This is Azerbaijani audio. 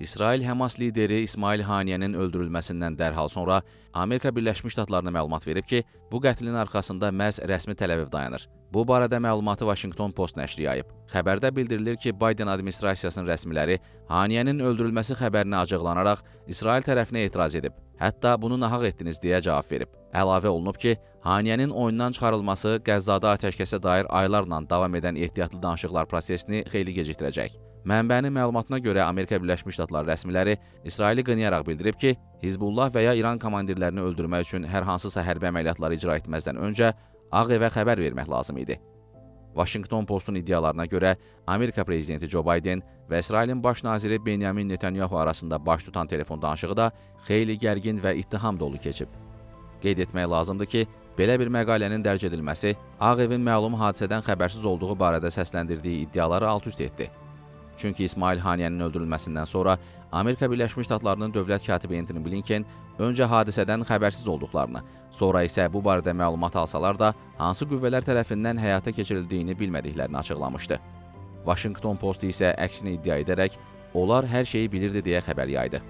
İsrail Həmas lideri İsmail Haniyənin öldürülməsindən dərhal sonra Amerika Birləşmiş Ştatlarına məlumat verib ki, bu qətlin arxasında məhz rəsmi Təl-Əviv dayanır. Bu barədə məlumatı Washington Post nəşri yayıb. Xəbərdə bildirilir ki, Biden administrasiyasının rəsmiləri Haniyənin öldürülməsi xəbərinə acıqlanaraq İsrail tərəfinə etiraz edib. Hətta bunu nahaq etdiniz deyə cavab verib. Əlavə olunub ki, Haniyənin oyundan çıxarılması Qəzzada atəşkəsə dair aylarla davam edən ehtiyatlı danışıqlar prosesini xeyli gecikdirəcək. Mənbənin məlumatına görə Amerika Birləşmiş Ştatları rəsmiləri İsraili qınayaraq bildirib ki, Hizbullah və ya İran komandirlərini öldürmək üçün hər hansısa hərbi əməliyyatları icra etməzdən öncə Ağ evə xəbər vermək lazım idi. Washington Postun iddialarına görə Amerika prezidenti Joe Biden və İsrailin baş naziri Benyamin Netanyahu arasında baş tutan telefon danışığı da xeyli gərgin və ittiham dolu keçib. Qeyd etmək lazımdır ki, belə bir məqalənin dərc edilməsi Ağ evin məlum hadisədən xəbərsiz olduğu barədə səsləndirdiyi iddiaları alt-üst etdi. Çünki İsmail Haniyənin öldürülməsindən sonra Amerika Birləşmiş Ştatlarının dövlət katibi Antony Blinken öncə hadisədən xəbərsiz olduqlarını, sonra isə bu barədə məlumat alsalar da hansı qüvvələr tərəfindən həyata keçirildiyini bilmədiklərini açıqlamışdı. Washington Post isə əksini iddia edərək onlar hər şeyi bilirdi deyə xəbər yaydı.